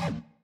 you